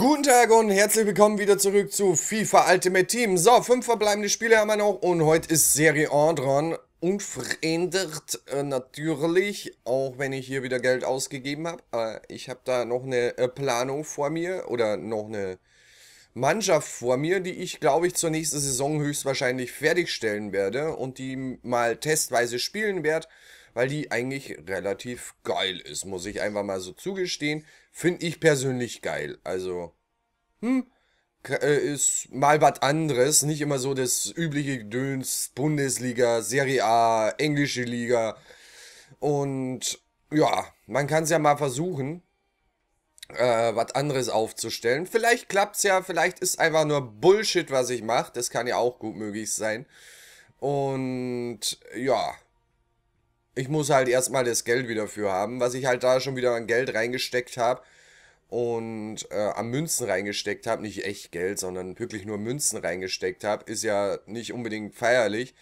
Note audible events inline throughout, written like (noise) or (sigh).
Guten Tag und herzlich willkommen wieder zurück zu FIFA Ultimate Team. So, fünf verbleibende Spiele haben wir noch und heute ist Serie A dran. Unverändert äh, natürlich, auch wenn ich hier wieder Geld ausgegeben habe. Aber ich habe da noch eine äh, Planung vor mir oder noch eine Mannschaft vor mir, die ich glaube ich zur nächsten Saison höchstwahrscheinlich fertigstellen werde und die mal testweise spielen werde weil die eigentlich relativ geil ist, muss ich einfach mal so zugestehen. Finde ich persönlich geil. Also, hm, äh, ist mal was anderes, nicht immer so das übliche Döns, Bundesliga, Serie A, englische Liga. Und ja, man kann es ja mal versuchen, äh, was anderes aufzustellen. Vielleicht klappt es ja, vielleicht ist einfach nur Bullshit, was ich mache. Das kann ja auch gut möglich sein. Und ja, ich muss halt erstmal das Geld wieder für haben, was ich halt da schon wieder an Geld reingesteckt habe und äh, an Münzen reingesteckt habe, nicht echt Geld, sondern wirklich nur Münzen reingesteckt habe, ist ja nicht unbedingt feierlich.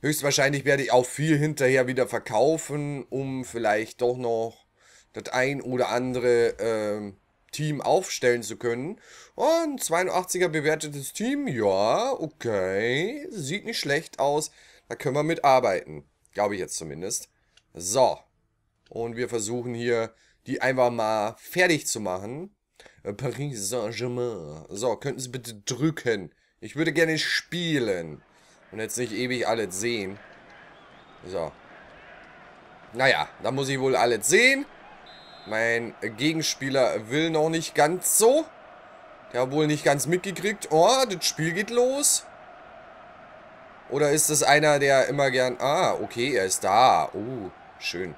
Höchstwahrscheinlich werde ich auch viel hinterher wieder verkaufen, um vielleicht doch noch das ein oder andere äh, Team aufstellen zu können. Und 82er bewertetes Team, ja, okay, sieht nicht schlecht aus, da können wir mitarbeiten. Glaube ich jetzt zumindest. So. Und wir versuchen hier, die einfach mal fertig zu machen. Äh, Paris Saint-Germain. So, könnten Sie bitte drücken. Ich würde gerne spielen. Und jetzt nicht ewig alles sehen. So. Naja, da muss ich wohl alles sehen. Mein Gegenspieler will noch nicht ganz so. Der hat wohl nicht ganz mitgekriegt. Oh, das Spiel geht los. Oder ist es einer, der immer gern... Ah, okay, er ist da. Oh, schön.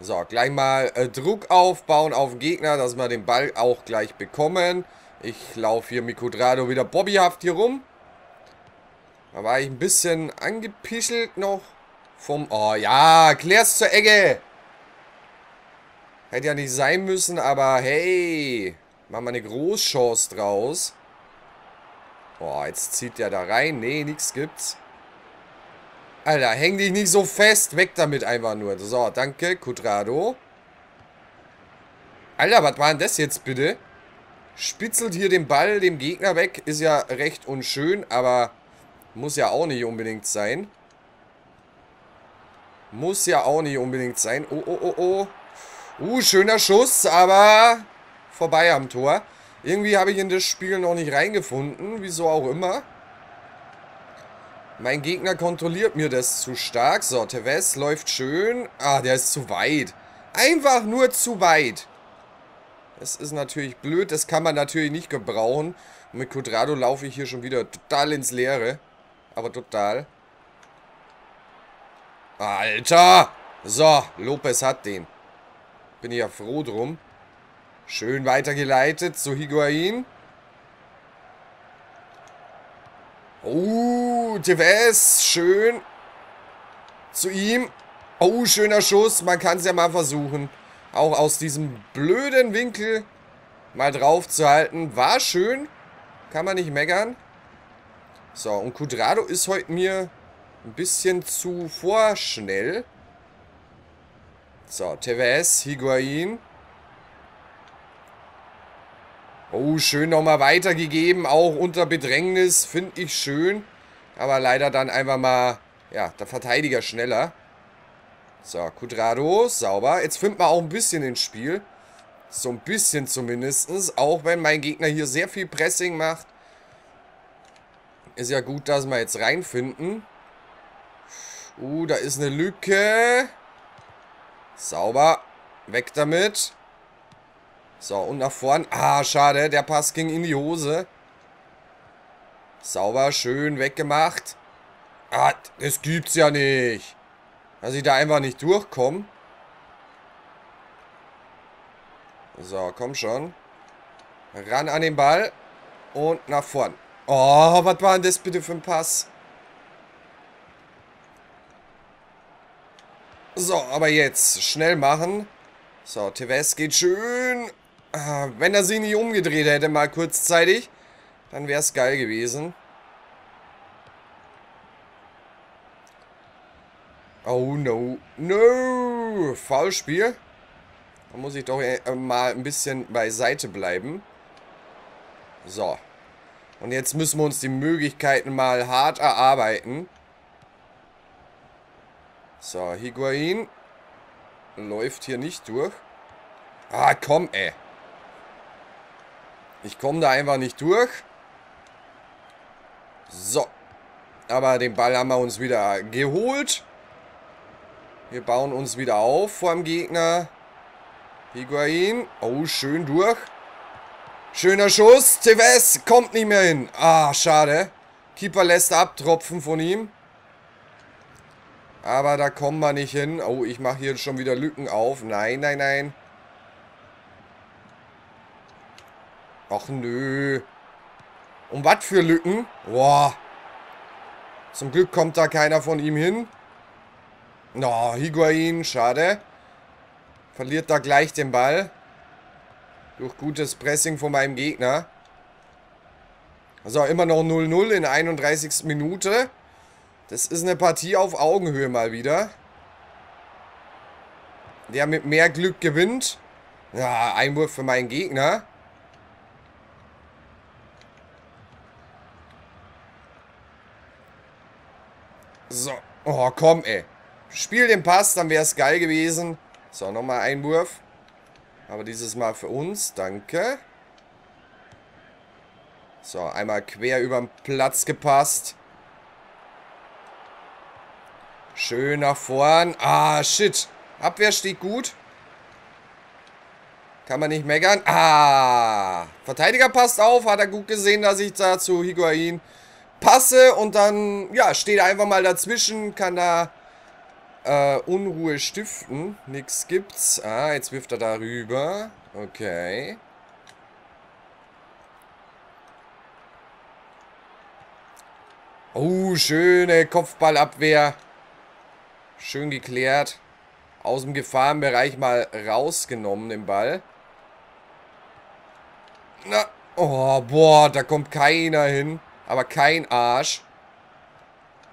So, gleich mal äh, Druck aufbauen auf Gegner, dass wir den Ball auch gleich bekommen. Ich laufe hier mit Quadrado wieder bobbyhaft hier rum. Da war ich ein bisschen angepischelt noch vom... Oh ja, klär's zur Ecke. Hätte ja nicht sein müssen, aber hey, machen wir eine Großchance draus. Boah, jetzt zieht der da rein. Nee, nichts gibt's. Alter, häng dich nicht so fest. Weg damit einfach nur. So, danke, Quadrado. Alter, was war denn das jetzt bitte? Spitzelt hier den Ball dem Gegner weg. Ist ja recht unschön, aber muss ja auch nicht unbedingt sein. Muss ja auch nicht unbedingt sein. Oh, oh, oh, oh. Uh, schöner Schuss, aber vorbei am Tor. Irgendwie habe ich in das Spiel noch nicht reingefunden, wieso auch immer. Mein Gegner kontrolliert mir das zu stark. So, Tevez läuft schön. Ah, der ist zu weit. Einfach nur zu weit. Das ist natürlich blöd. Das kann man natürlich nicht gebrauchen. Mit Quadrado laufe ich hier schon wieder total ins Leere. Aber total. Alter! So, Lopez hat den. Bin ich ja froh drum. Schön weitergeleitet zu Higuain. Oh, Tevez, schön. Zu ihm. Oh, schöner Schuss. Man kann es ja mal versuchen. Auch aus diesem blöden Winkel mal drauf zu halten. War schön. Kann man nicht meckern. So, und Quadrado ist heute mir ein bisschen zu vorschnell. So, Tevez, Higuain. Oh, schön nochmal weitergegeben, auch unter Bedrängnis, finde ich schön. Aber leider dann einfach mal, ja, der Verteidiger schneller. So, Quadrado, sauber. Jetzt findet man auch ein bisschen ins Spiel. So ein bisschen zumindest. Auch wenn mein Gegner hier sehr viel Pressing macht. Ist ja gut, dass wir jetzt reinfinden. Uh, da ist eine Lücke. Sauber. Weg damit. So, und nach vorn. Ah, schade. Der Pass ging in die Hose. Sauber, schön weggemacht. Ah, das gibt's ja nicht. Dass ich da einfach nicht durchkomme. So, komm schon. Ran an den Ball. Und nach vorn. Oh, was war denn das bitte für ein Pass? So, aber jetzt schnell machen. So, Tevez geht schön Ah, wenn er sich nicht umgedreht hätte, mal kurzzeitig, dann wäre es geil gewesen. Oh no. No! Foulspiel. Da muss ich doch äh, mal ein bisschen beiseite bleiben. So. Und jetzt müssen wir uns die Möglichkeiten mal hart erarbeiten. So, Higuain läuft hier nicht durch. Ah, komm, ey. Ich komme da einfach nicht durch. So. Aber den Ball haben wir uns wieder geholt. Wir bauen uns wieder auf vor dem Gegner. Higuain. Oh, schön durch. Schöner Schuss. Tevez kommt nicht mehr hin. Ah, schade. Keeper lässt abtropfen von ihm. Aber da kommen wir nicht hin. Oh, ich mache hier schon wieder Lücken auf. Nein, nein, nein. Ach nö. Um was für Lücken? Boah. Zum Glück kommt da keiner von ihm hin. Oh, Higuain, schade. Verliert da gleich den Ball. Durch gutes Pressing von meinem Gegner. So, immer noch 0-0 in der 31. Minute. Das ist eine Partie auf Augenhöhe mal wieder. Der mit mehr Glück gewinnt. Ja, Einwurf für meinen Gegner. So. Oh, komm, ey. Spiel den Pass, dann wäre es geil gewesen. So, nochmal Einwurf. Aber dieses Mal für uns. Danke. So, einmal quer über den Platz gepasst. Schön nach vorn. Ah, shit. Abwehr steht gut. Kann man nicht meckern. Ah. Verteidiger passt auf. Hat er gut gesehen, dass ich da zu Higuain passe. Und dann, ja, steht einfach mal dazwischen. Kann da äh, Unruhe stiften. Nix gibt's. Ah, jetzt wirft er darüber. Okay. Oh, schöne Kopfballabwehr. Schön geklärt. Aus dem Gefahrenbereich mal rausgenommen, den Ball. Na, oh, boah, da kommt keiner hin. Aber kein Arsch.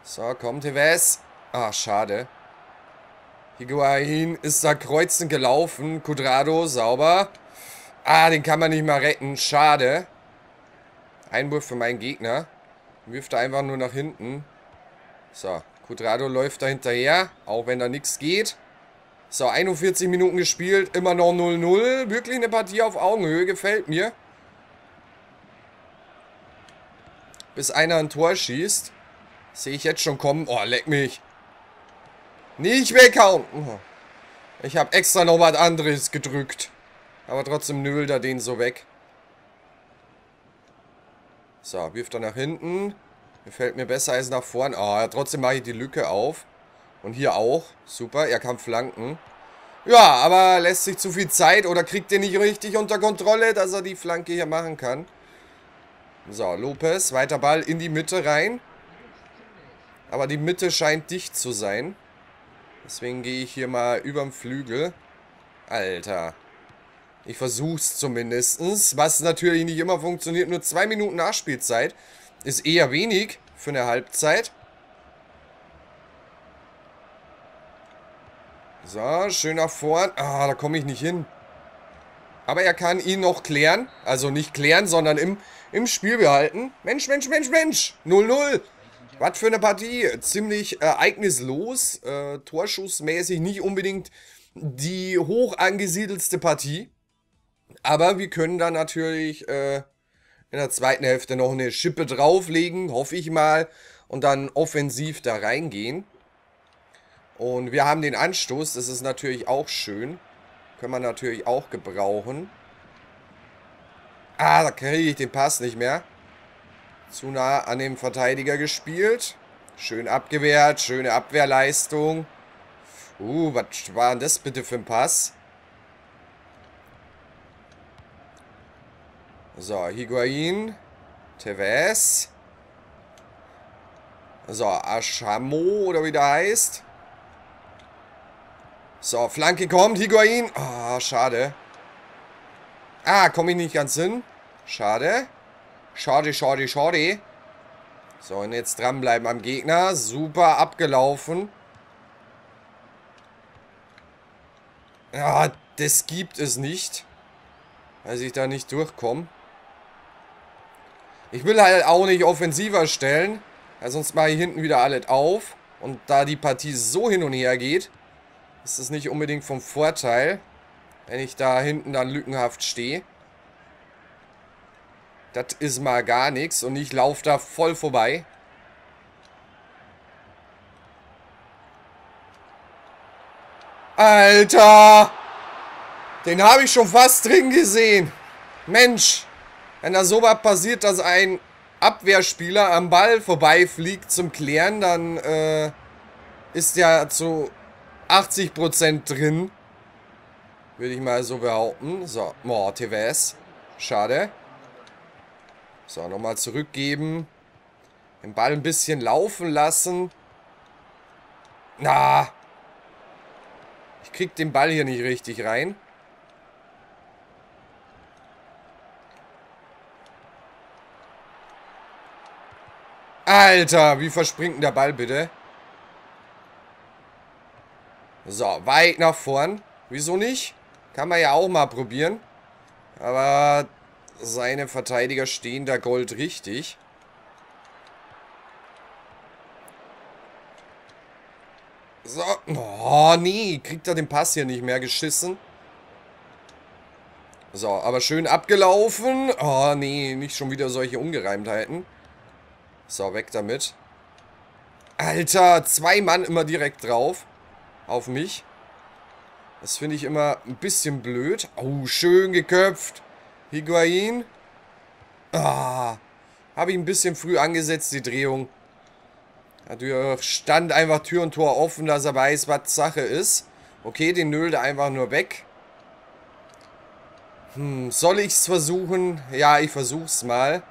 So, kommt Tevez. Ah, schade. Higuain ist da kreuzend gelaufen. Cuadrado, sauber. Ah, den kann man nicht mal retten. Schade. Einwurf für meinen Gegner. Wirft er einfach nur nach hinten. So, Cuadrado läuft da hinterher, auch wenn da nichts geht. So, 41 Minuten gespielt, immer noch 0-0. Wirklich eine Partie auf Augenhöhe, gefällt mir. Bis einer ein Tor schießt. Sehe ich jetzt schon kommen. Oh, leck mich. Nicht weghauen. Ich habe extra noch was anderes gedrückt. Aber trotzdem nölt er den so weg. So, wirft er nach hinten. Gefällt mir besser als nach vorn. Ah, oh, trotzdem mache ich die Lücke auf. Und hier auch. Super, er kann flanken. Ja, aber lässt sich zu viel Zeit oder kriegt er nicht richtig unter Kontrolle, dass er die Flanke hier machen kann. So, Lopez, weiter Ball in die Mitte rein. Aber die Mitte scheint dicht zu sein. Deswegen gehe ich hier mal überm Flügel. Alter. Ich versuch's zumindestens. Was natürlich nicht immer funktioniert. Nur zwei Minuten Nachspielzeit. Ist eher wenig für eine Halbzeit. So, schön nach vorn. Ah, da komme ich nicht hin. Aber er kann ihn noch klären. Also nicht klären, sondern im, im Spiel behalten. Mensch, Mensch, Mensch, Mensch. 0-0. Was für eine Partie. Ziemlich ereignislos. Äh, torschussmäßig nicht unbedingt die hoch angesiedelste Partie. Aber wir können da natürlich äh, in der zweiten Hälfte noch eine Schippe drauflegen, hoffe ich mal, und dann offensiv da reingehen. Und wir haben den Anstoß, das ist natürlich auch schön. Können wir natürlich auch gebrauchen. Ah, da kriege ich den Pass nicht mehr. Zu nah an dem Verteidiger gespielt. Schön abgewehrt, schöne Abwehrleistung. Uh, was war denn das bitte für ein Pass? So, Higuain. Tevez. So, Ashamo oder wie der heißt. So, Flanke kommt. Higuain. Ah, oh, schade. Ah, komme ich nicht ganz hin. Schade. Schade, schade, schade. So, und jetzt dranbleiben am Gegner. Super abgelaufen. Ja, das gibt es nicht. Weil ich da nicht durchkomme. Ich will halt auch nicht offensiver stellen. Weil sonst mache ich hinten wieder alles auf. Und da die Partie so hin und her geht, ist es nicht unbedingt vom Vorteil, wenn ich da hinten dann lückenhaft stehe. Das ist mal gar nichts und ich laufe da voll vorbei. Alter! Den habe ich schon fast drin gesehen. Mensch, wenn da sowas passiert, dass ein Abwehrspieler am Ball vorbeifliegt zum Klären, dann äh, ist der zu 80% drin. Würde ich mal so behaupten. So, oh, TWS. Schade. So, nochmal zurückgeben. Den Ball ein bisschen laufen lassen. Na. Ich krieg den Ball hier nicht richtig rein. Alter, wie verspringt denn der Ball bitte? So, weit nach vorn. Wieso nicht? Kann man ja auch mal probieren. Aber seine Verteidiger stehen da Gold richtig. So. Oh, nee. Kriegt er den Pass hier nicht mehr geschissen. So, aber schön abgelaufen. Oh, nee. Nicht schon wieder solche Ungereimtheiten. So, weg damit. Alter, zwei Mann immer direkt drauf. Auf mich. Das finde ich immer ein bisschen blöd. Oh, schön geköpft. Higuain. Ah. Habe ich ein bisschen früh angesetzt, die Drehung. Natürlich stand einfach Tür und Tor offen, dass er weiß, was Sache ist. Okay, den nölte einfach nur weg. Hm, soll ich es versuchen? Ja, ich versuch's mal.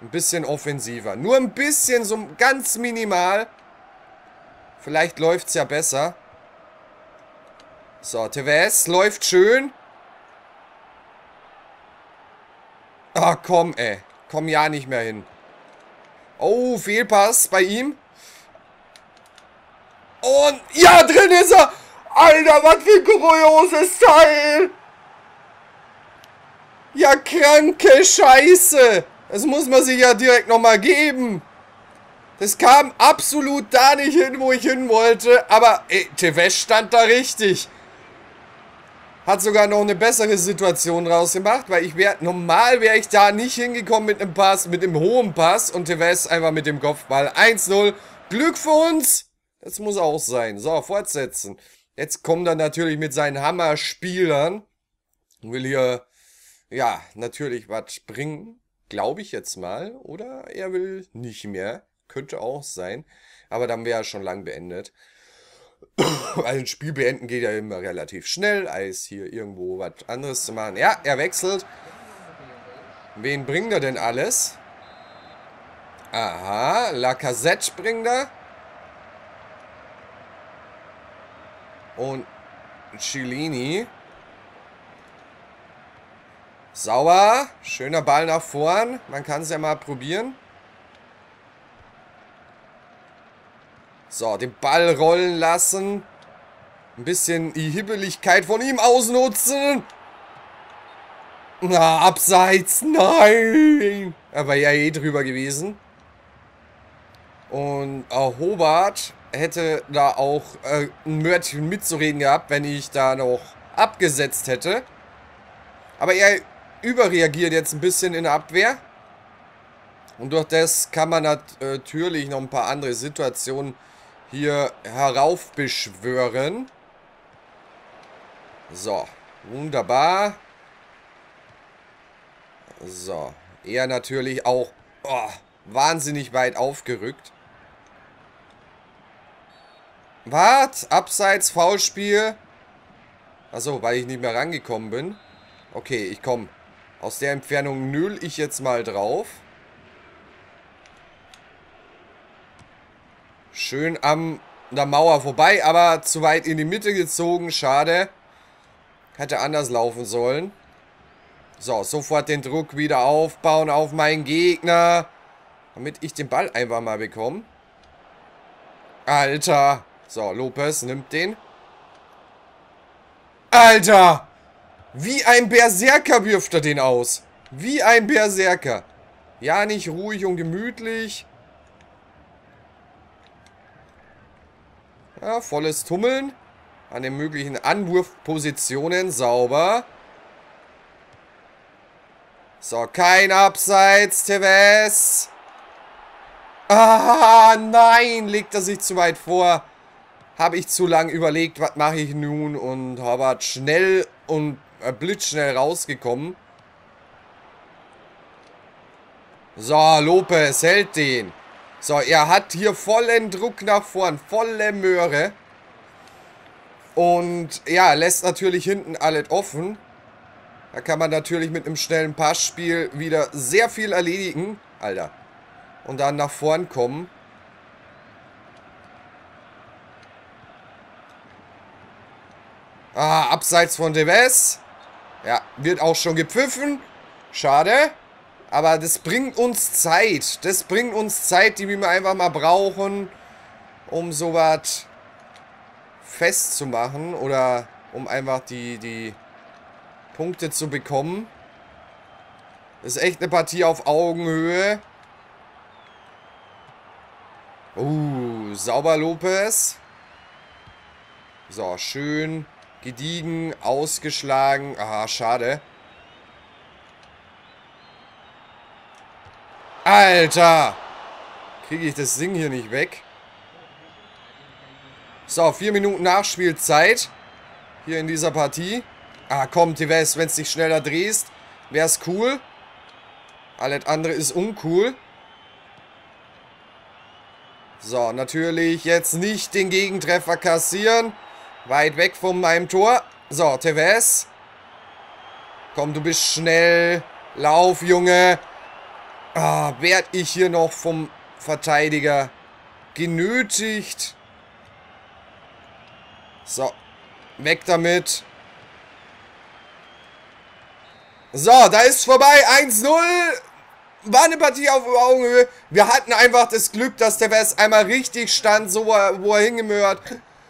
Ein bisschen offensiver. Nur ein bisschen, so ganz minimal. Vielleicht läuft es ja besser. So, TWS läuft schön. Ah, komm, ey. Komm ja nicht mehr hin. Oh, Fehlpass bei ihm. Und, ja, drin ist er. Alter, was für ein kurioses Teil. Ja, kranke Scheiße. Das muss man sich ja direkt nochmal geben. Das kam absolut da nicht hin, wo ich hin wollte. Aber ey, Tevez stand da richtig. Hat sogar noch eine bessere Situation rausgemacht, weil ich wäre, normal wäre ich da nicht hingekommen mit einem Pass, mit einem hohen Pass und Tevez einfach mit dem Kopfball. 1-0. Glück für uns. Das muss auch sein. So, fortsetzen. Jetzt kommt er natürlich mit seinen Hammer-Spielern. Will hier, ja, natürlich was bringen. Glaube ich jetzt mal. Oder er will nicht mehr. Könnte auch sein. Aber dann wäre er schon lang beendet. (coughs) Weil ein Spiel beenden geht ja immer relativ schnell, als hier irgendwo was anderes zu machen. Ja, er wechselt. Wen bringt er denn alles? Aha, Lacazette bringt er. Und Cellini. Sauber. Schöner Ball nach vorn. Man kann es ja mal probieren. So, den Ball rollen lassen. Ein bisschen die Hibbeligkeit von ihm ausnutzen. Na, abseits. Nein. Er war ja eh drüber gewesen. Und äh, Hobart hätte da auch äh, ein Mörtchen mitzureden gehabt, wenn ich da noch abgesetzt hätte. Aber er überreagiert jetzt ein bisschen in der Abwehr. Und durch das kann man natürlich noch ein paar andere Situationen hier heraufbeschwören. So, wunderbar. So, er natürlich auch oh, wahnsinnig weit aufgerückt. Was? Abseits, Foulspiel? Achso, weil ich nicht mehr rangekommen bin. Okay, ich komme. Aus der Entfernung nüll ich jetzt mal drauf. Schön am der Mauer vorbei, aber zu weit in die Mitte gezogen. Schade. Hätte anders laufen sollen. So, sofort den Druck wieder aufbauen auf meinen Gegner. Damit ich den Ball einfach mal bekomme. Alter. So, Lopez nimmt den. Alter. Wie ein Berserker wirft er den aus. Wie ein Berserker. Ja, nicht ruhig und gemütlich. Ja, volles Tummeln. An den möglichen Anwurfpositionen. Sauber. So, kein Abseits, Tevez. Ah, nein, legt er sich zu weit vor. Habe ich zu lang überlegt, was mache ich nun und habe schnell und äh, blitzschnell rausgekommen. So, Lopez hält den. So, er hat hier vollen Druck nach vorn, volle Möhre. Und ja, lässt natürlich hinten alles offen. Da kann man natürlich mit einem schnellen Passspiel wieder sehr viel erledigen. Alter. Und dann nach vorn kommen. Ah, abseits von Deves. Ja, wird auch schon gepfiffen. Schade. Aber das bringt uns Zeit. Das bringt uns Zeit, die wir einfach mal brauchen, um sowas festzumachen. Oder um einfach die, die Punkte zu bekommen. Das ist echt eine Partie auf Augenhöhe. Uh, sauber Lopez. So, schön gediegen, ausgeschlagen. Aha, schade. Alter! Kriege ich das Ding hier nicht weg? So, vier Minuten Nachspielzeit. Hier in dieser Partie. Ah, komm, Tevez, wenn es dich schneller drehst, wäre es cool. Alles andere ist uncool. So, natürlich jetzt nicht den Gegentreffer kassieren. Weit weg von meinem Tor. So, Tevez. Komm, du bist schnell. Lauf, Junge. Ah, werd ich hier noch vom Verteidiger genötigt. So, weg damit. So, da ist vorbei. 1-0. War eine Partie auf Augenhöhe. Wir hatten einfach das Glück, dass der West einmal richtig stand, so wo er, hingehört.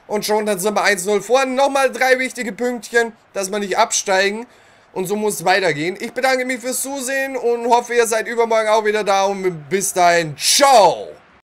Und schon dann sind wir 1-0 vor. Nochmal drei wichtige Pünktchen, dass wir nicht absteigen. Und so muss es weitergehen. Ich bedanke mich fürs Zusehen und hoffe, ihr seid übermorgen auch wieder da. Und bis dahin, ciao!